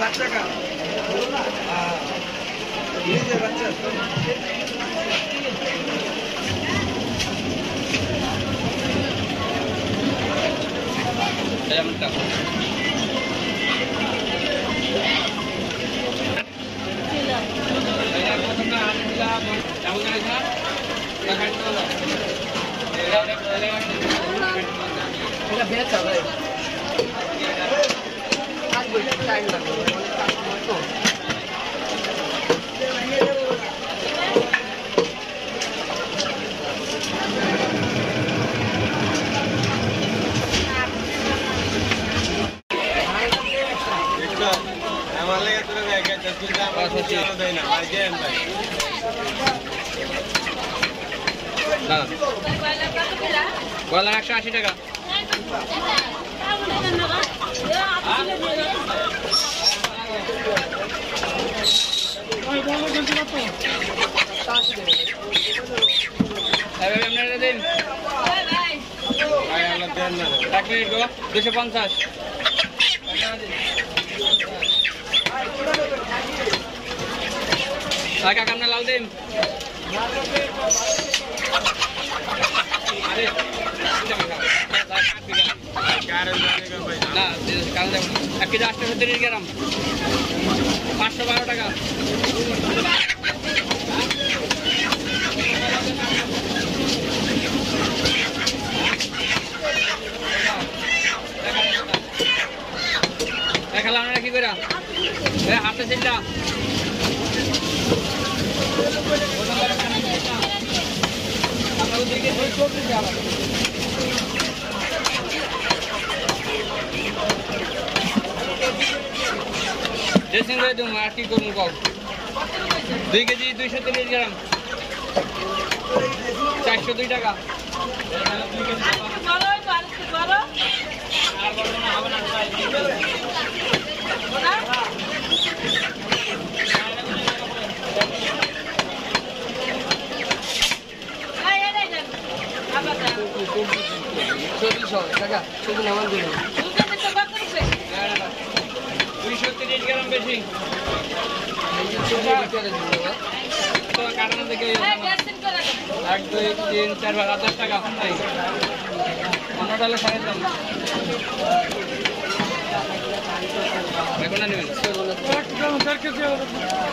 বাচ্চা কা বাচ্চা যেমনটা এটা আমার লেগে তোরা দেয় গেছে তুই যা আমার খুশি আলো দেয় না ভাই দেন ভাই গলা একশো আশি টাকা চাষি দেবে এভাবে আপনারা দিন ভাই আলো দেন না। এক মিনিট গো দুশো পঞ্চাশ কাকা আপনার লাল দিন এক কেজি আটশো তিরিশ গ্রাম পাঁচশো বারো টাকা। দেখালাম আমরা কি করে হাতে চিন্তা ড্রেসিং করে দেবো আর কি করব কল দুই কেজি দুইশো তিরিশ গ্রাম। চারশো দুই টাকা দিল দুইশো তিরিশ গ্রাম বেশি তো কাটানো থেকে এক দুই তিন চার ভাগ দশ টাকা। অন্যটা হলো সাড়ে দাম এখন নেবেন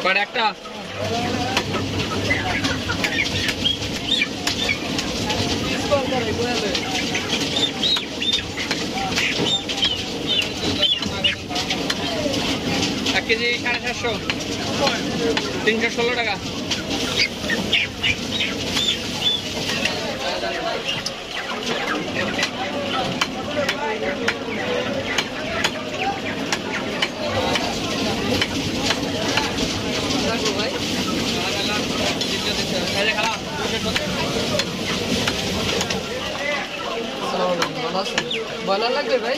কয়টা একটা এক কেজি সাড়ে সাতশো তিনশো ষোলো টাকা। ভাই এই যে খারাপ ভালো আছেন বলার লাগবে ভাই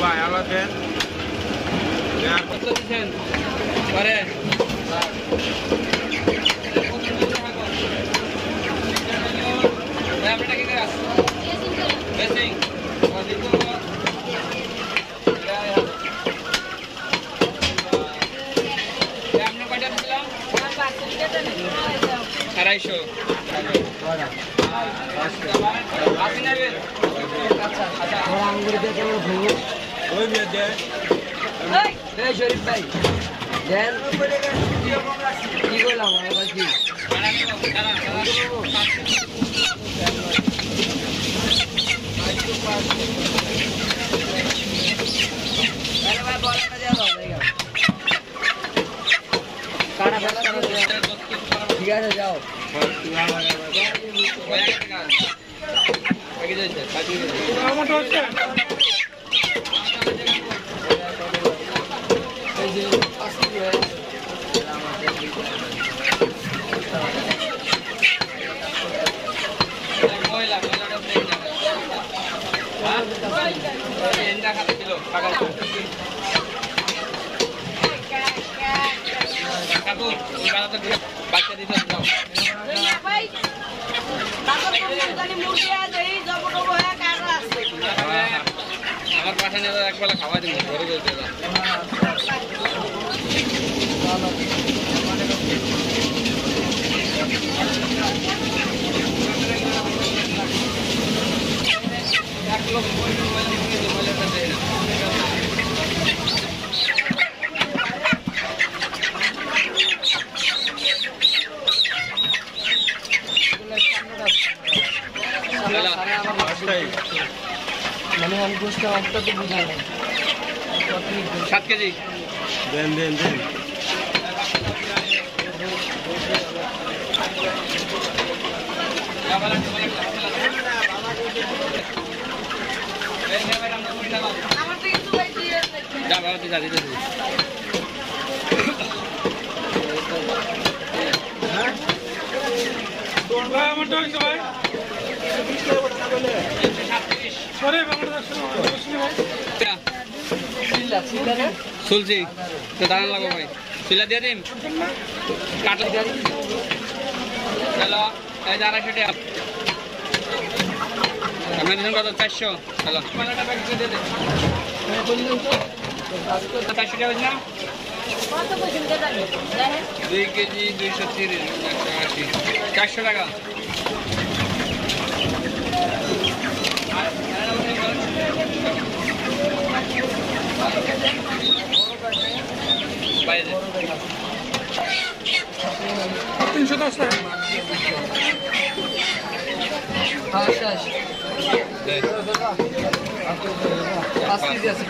আপনার কয়টা দিলাম আড়াইশো। Ömür de. Ve Şerif Bey. Gel. İyi lan bana bakayım. ঠিক আছে যাও বাকি যাচ্ছে বাচ্চা দিতে যাও আমার পাশে যাও, একবেলা খাওয়া দিব ঘরে বলতে এক লোক মানে আমি গোষ্ঠী অঙ্কটা তো বুঝাই সাত কেজি দেন দেন দেন যা বাবা তুই যা দিতেছি চিল্লা চিল্লা রে শুনছি তো দাঁড়ান লাগো ভাই। সিলা দিয়ে দিন। কাটো। চলো এই যে আড়াইশো টাকা। আমি দিন কত? চলো দুই কেজি দুইশো তিরিশ। চারশো টাকা। পাঁচ কেজি আছে